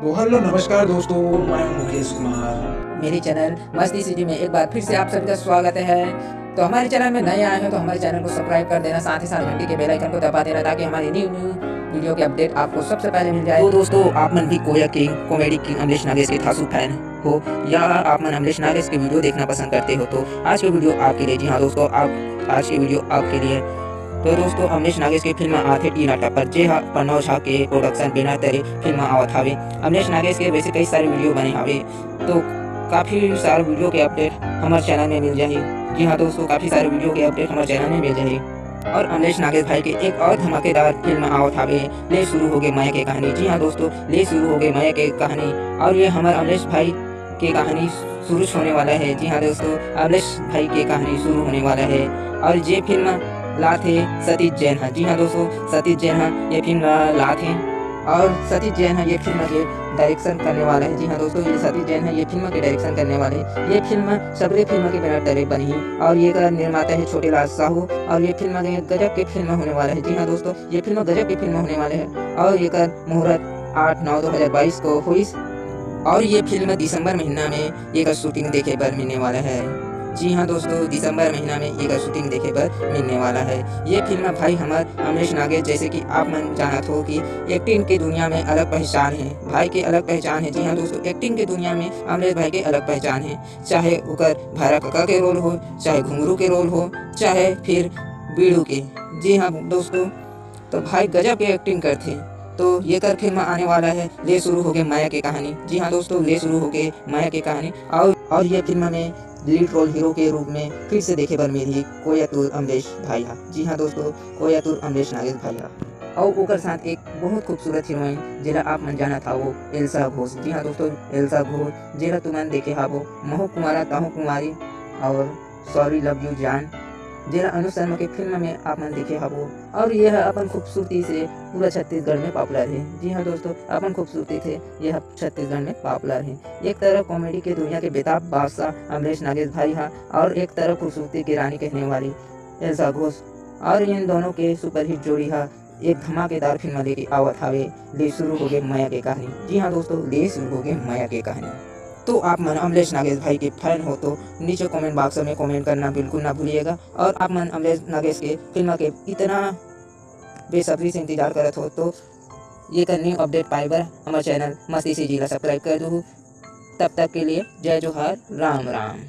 तो हेलो नमस्कार दोस्तों मैं हूँ मुकेश कुमार। मेरे चैनल मस्ती सिटी में एक बार फिर से आप सभी का स्वागत है। तो हमारे चैनल में नए आए हैं तो हमारे चैनल को सब्सक्राइब कर देना साथ ही साथ घंटी के बेल आइकन को दबा देना ताकि हमारी न्यू न्यू वीडियो की अपडेट आपको सबसे पहले मिल जाए। तो दोस्तों आप मन भी कोया king comedy king Amrish Nagesh के थासु फ़ैन हो या आप मन अमरीश नागेश की वीडियो देखना पसंद करते हो तो आज की वीडियो आपके लिए जी हाँ दोस्तों आप आज की वीडियो आपके लिए तो दोस्तों अमरीश नागेश की फ़िल्म आथे टीना पर जे प्रणव झा के प्रोडक्शन बिना तेरे फ़िल्म आवत हावे। अमरीश नागेश के वैसे कई सारे वीडियो बने हावे। तो काफ़ी सारे वीडियो के अपडेट हमारे चैनल में मिल जाए। जी हाँ दोस्तों, काफ़ी सारे वीडियो के अपडेट हमारे चैनल में मिल जाए। और अमरीश नागेश भाई के एक और धमाकेदार फ़िल्म आवत हावे, ले शुरू हो गए माया के कहानी। जी हाँ दोस्तों, ले शुरू हो गए माया के कहानी। और ये हमारे अमरीश भाई की कहानी शुरू होने वाला है। जी हाँ दोस्तों अमरीश भाई की कहानी शुरू होने वाला है। और ये फ़िल्म लाथे। सतीश जैन है। जी हाँ दोस्तों सतीश जैन है, ये फ़िल्म लाथे। और सतीश जैन है, ये फ़िल्म के डायरेक्शन करने वाला है। जी हाँ दोस्तों, ये सतीश जैन है, ये फ़िल्म के डायरेक्शन करने वाले हैं। ये फ़िल्म सबरे फ़िल्म के बिना डायरेक्ट बनी है। और ये का निर्माता है छोटे लाल साहू। और ये फ़िल्म गजब की फ़िल्म होने वाला है। जी हाँ दोस्तों, ये फ़िल्म गजब की फ़िल्म होने वाले है। और ये का मुहूर्त आठ नौ दो हज़ार बाईस को हुई। और ये फ़िल्म दिसंबर महीना में ये का शूटिंग देखे पर मिलने वाला है। जी हाँ दोस्तों, दिसंबर महीना में एक शूटिंग देखे पर मिलने वाला है। ये फ़िल्म भाई हमार, अमरीश नागेश जैसे कि आप मन जानत हो कि एक्टिंग की दुनिया में अलग पहचान है। भाई की अलग पहचान है। जी हाँ दोस्तों एक्टिंग की दुनिया में अमरीश भाई की अलग पहचान है। चाहे उकर भारा कका के रोल हो, चाहे घुंगरू के रोल हो, चाहे फिर बीड़ू के। जी हाँ दोस्तों तो भाई गजब की एक्टिंग करते तो ये कर फ़िल्म आने वाला है, ले शुरू हो गए माया की कहानी। जी हाँ दोस्तों, ले शुरू हो गए माया की कहानी। और और ये फ़िल्म में लीड रोल हीरो के रूप में फिर से देखे पर मिली कोयतुर अमरेश भाइया जी हाँ दोस्तों, कोयतुर अमरेश नागेश भाइया और ओकर साथ एक बहुत खूबसूरत हीरोइन जेला आप मन जाना था वो, एल्सा घोष। जी हाँ दोस्तों, एल्सा घोष जेला तुमन देखे हाबो। महू कुमारा ताहू कुमारी, और सॉरी लव यू जान। जेला अनु शर्मा के फ़िल्म में आप मन देखे हबो। और यह अपन खूबसूरती से पूरा छत्तीसगढ़ में पॉपुलर है। जी हाँ दोस्तों, अपन खूबसूरती थे यह छत्तीसगढ़ में पॉपुलर है। एक तरफ़ कॉमेडी के दुनिया के बेताब बादशाह अमरीश नागेश भाई हाँ और एक तरफ़ खूबसूरती की रानी कहने वाली एल्सा घोष। और इन दोनों के सुपरहिट जोड़ी हा, एक धमाकेदार फ़िल्म लेके आवत हावे। ले शुरू हो गए माया की कहानी। जी हाँ दोस्तों ले शुरू हो गए माया की कहानी। तो आप मन अमलेश नागेश भाई के फ़ैन हो तो नीचे कमेंट बॉक्स में कमेंट करना बिल्कुल ना भूलिएगा। और आप मन अमलेश नागेश के फ़िल्म के इतना बेसब्री से इंतज़ार करते हो तो ये कर न्यू अपडेट पाए बर हमारे चैनल मस्ती से जिला सब्सक्राइब कर दूँ। तब तक के लिए जय जोहार, राम राम।